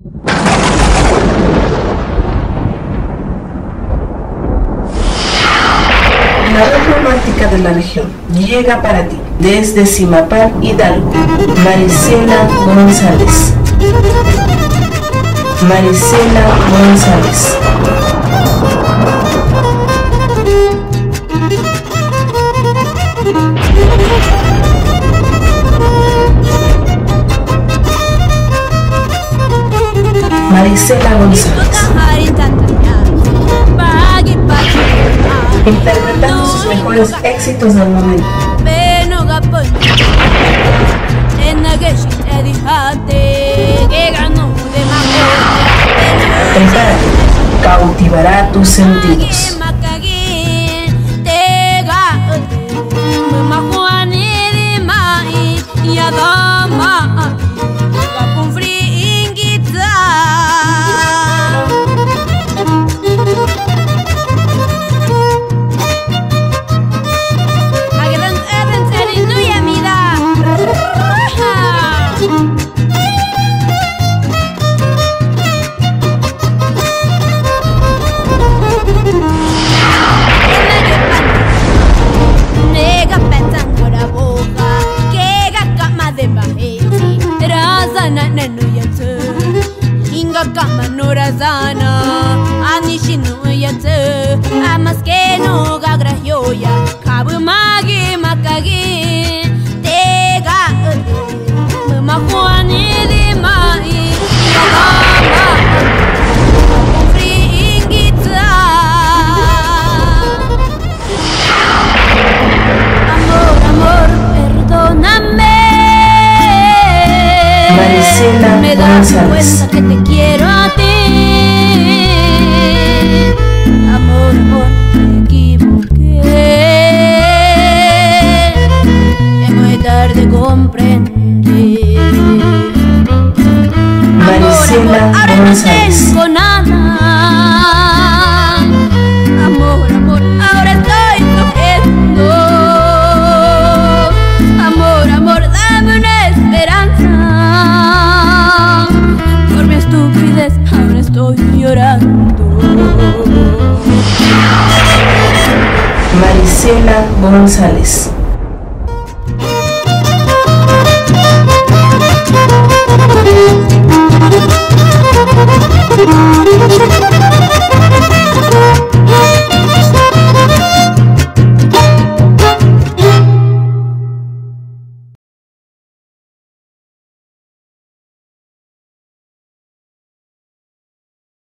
La voz romántica de la región llega para ti desde Simapán, Hidalgo. Maricela González. Maricela González. Maricela González. Interpretando sus mejores éxitos del momento. Prepárate, cautivará tus sentidos. na nenu yatsu Kinga kama nurazana Anishinu yatsu Amaske no gagra hyoya Kabu magi makagi. Das cuenta que te quiero a ti. Amor, amor, me equivoqué. Es muy tarde comprendí. Maricela amor, ahora no tengo nada. Maricela González.